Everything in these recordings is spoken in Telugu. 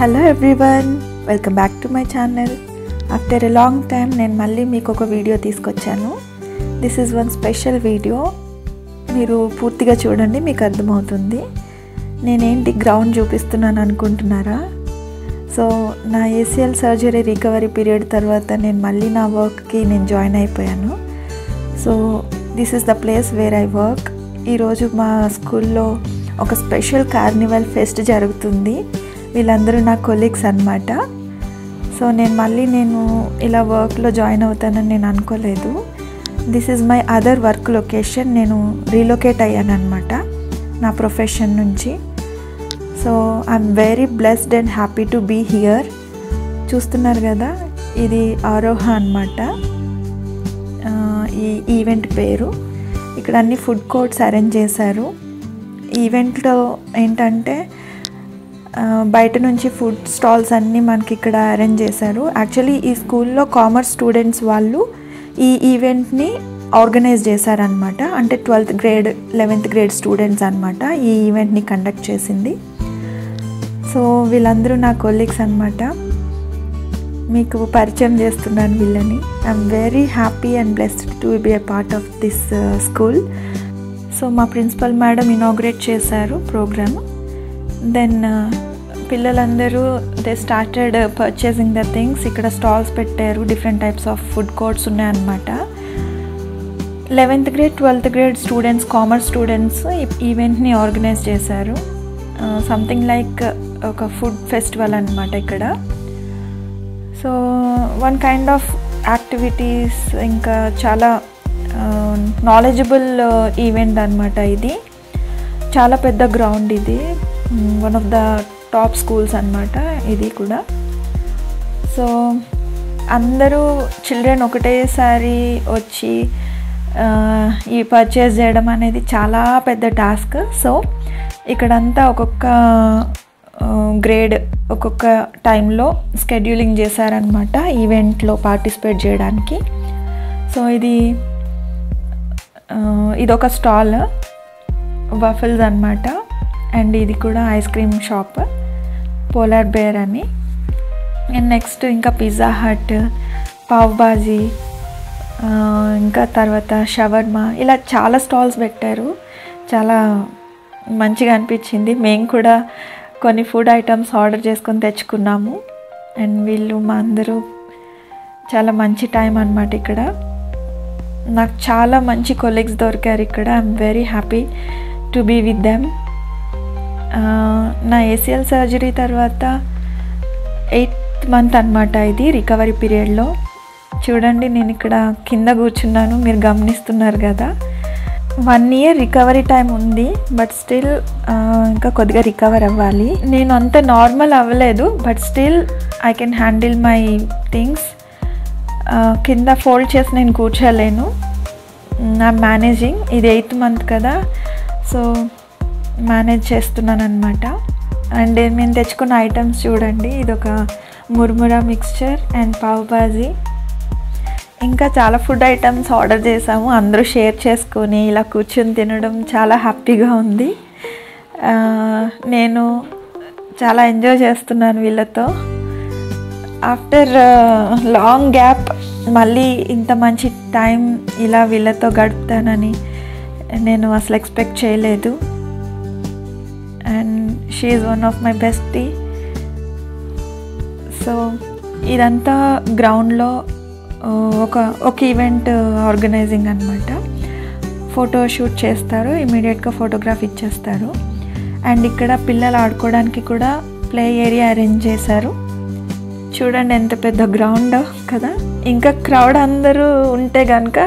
Hello everyone welcome back to my channel after a long time నేను మళ్ళీ మీకు ఒక వీడియో తీసుకొచ్చాను. This is one special video మీరు పూర్తిగా చూడండి మీకు అర్థమవుతుంది. నేనేంటి గ్రౌండ్ చూపిస్తున్నాను అనుకుంటున్నారా? సో నా ఏసీఎల్ సర్జరీ రికవరీ పీరియడ్ తర్వాత నేను మళ్ళీ నా వర్క్కి నేను జాయిన్ అయిపోయాను. So this is the place where I work ఈరోజు మా స్కూల్లో ఒక స్పెషల్ కార్నివల్ ఫెస్ట్ జరుగుతుంది. వీళ్ళందరూ నా కొలీగ్స్ అనమాట సో నేను మళ్ళీ నేను ఇలా వర్క్లో జాయిన్ అవుతానని నేను అనుకోలేదు. This is my other work location నేను రీలొకేట్ అయ్యాను అనమాట నా ప్రొఫెషన్ నుంచి. So I'm very blessed and happy to be here చూస్తున్నారు కదా? ఇది ఆరోహ అనమాట ఈ ఈవెంట్ పేరు. ఇక్కడ అన్ని ఫుడ్ కోర్ట్స్ అరేంజ్ చేశారు. ఈవెంట్లో ఏంటంటే బయట నుంచి ఫుడ్ స్టాల్స్ అన్నీ మనకి ఇక్కడ అరేంజ్ చేశారు. యాక్చువల్లీ ఈ స్కూల్లో కామర్స్ స్టూడెంట్స్ వాళ్ళు ఈ ఈవెంట్ని ఆర్గనైజ్ చేశారనమాట అంటే twelfth grade eleventh grade students అనమాట ఈ ఈవెంట్ని కండక్ట్ చేసింది. సో వీళ్ళందరూ నా కొలీగ్స్ అనమాట మీకు పరిచయం చేస్తున్నాను వీళ్ళని. I'm very happy and blessed to be a part of this school so మా ప్రిన్సిపల్ మేడం ఇనాగ్రేట్ చేశారు ప్రోగ్రామ్ దెన్ uh, పిల్లలందరూ they started purchasing the things ఇక్కడ స్టాల్స్ పెట్టారు different types of food courts ఉన్నాయన్నమాట. Eleventh grade twelfth grade students commerce students ఈవెంట్ని organise చేశారు. Uh, సంథింగ్ లైక్ uh, ఒక ఫుడ్ ఫెస్టివల్ అనమాట ఇక్కడ. So one kind of activities ఇంకా చాలా నాలెడ్జబుల్ ఈవెంట్ అనమాట ఇది. చాలా పెద్ద గ్రౌండ్ ఇది. One of the top schools అనమాట ఇది కూడా. సో అందరూ చిల్డ్రన్ ఒకటేసారి వచ్చి ఈ పర్చేస్ చేయడం అనేది చాలా పెద్ద టాస్క్. సో ఇక్కడంతా ఒక్కొక్క గ్రేడ్ ఒక్కొక్క టైంలో స్కెడ్యూలింగ్ చేశారనమాట ఈవెంట్లో పార్టిసిపేట్ చేయడానికి. సో ఇది ఇది ఇదొక స్టాల్ వఫల్స్ అనమాట అండ్ ఇది కూడా ice cream shop. Polar bear అని. అండ్ నెక్స్ట్ ఇంకా పిజ్జా హట్ పావ్ బాజీ ఇంకా తర్వాత షవర్మా ఇలా చాలా స్టాల్స్ పెట్టారు. చాలా మంచిగా అనిపించింది. మేము కూడా కొన్ని ఫుడ్ ఐటమ్స్ ఆర్డర్ చేసుకొని తెచ్చుకున్నాము. అండ్ వీళ్ళు మా అందరూ చాలా మంచి టైం అనమాట ఇక్కడ. నాకు చాలా మంచి కొలీగ్స్ దొరికారు ఇక్కడ. I'm very happy to be with them నా ఏసీఎల్ సర్జరీ తర్వాత ఎయిత్ మంత్ అనమాట ఇది రికవరీ పీరియడ్లో చూడండి నేను ఇక్కడ కింద కూర్చున్నాను మీరు గమనిస్తున్నారు కదా. వన్ ఇయర్ రికవరీ టైం ఉంది బట్ స్టిల్ ఇంకా కొద్దిగా రికవర్ అవ్వాలి. నేను అంత నార్మల్ అవ్వలేదు but still I can handle my things కింద ఫోల్డ్ చేసి నేను కూర్చోలేను. నా మేనేజింగ్ ఇది ఎయిత్ మంత్ కదా. సో మేనేజ్ చేస్తున్నాను అనమాట అండ్ మేము తెచ్చుకున్న ఐటమ్స్ చూడండి. ఇది ఒక ముర్మురా మిక్స్చర్ అండ్ పావ్ బాజీ. ఇంకా చాలా ఫుడ్ ఐటమ్స్ ఆర్డర్ చేసాము. అందరూ షేర్ చేసుకొని ఇలా కూర్చొని తినడం చాలా హ్యాపీగా ఉంది. నేను చాలా ఎంజాయ్ చేస్తున్నాను వీళ్ళతో. ఆఫ్టర్ లాంగ్ గ్యాప్ మళ్ళీ ఇంత మంచి టైం ఇలా వీళ్ళతో గడుపుతానని నేను అసలు ఎక్స్పెక్ట్ చేయలేదు. And she is one of my bestie so ఇదంతా గ్రౌండ్లో uh, ఒక ఒక ఈవెంట్ ఆర్గనైజింగ్ అనమాట ఫోటో షూట్ చేస్తారు ఇమీడియట్గా ఫోటోగ్రాఫ్ ఇచ్చేస్తారు. అండ్ ఇక్కడ పిల్లలు ఆడుకోవడానికి కూడా ప్లే ఏరియా అరేంజ్ చేశారు. చూడండి ఎంత పెద్ద గ్రౌండ్ కదా. ఇంకా క్రౌడ్ అందరూ ఉంటే కనుక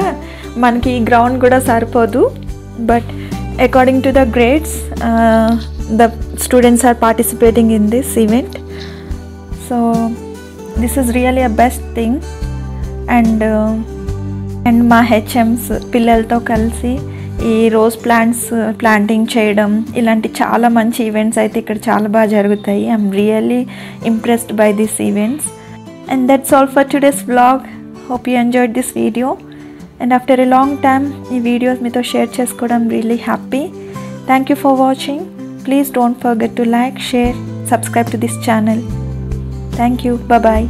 మనకి ఈ గ్రౌండ్ కూడా సరిపోదు. But according to the grades the students are participating in this event so this is really a best thing and and మా హెచ్ఎమ్స్ పిల్లలతో కలిసి ఈ రోజ్ ప్లాంట్స్ ప్లాంటింగ్ చేయడం ఇలాంటి చాలా మంచి ఈవెంట్స్ అయితే ఇక్కడ చాలా బాగా జరుగుతాయి. I'm really impressed by this events and that's all for today's blog hope you enjoyed this video and after a long time ఈ వీడియోస్ మీతో షేర్ చేసుకోవడం really happy thank you for watching please don't forget to like share subscribe to this channel thank you bye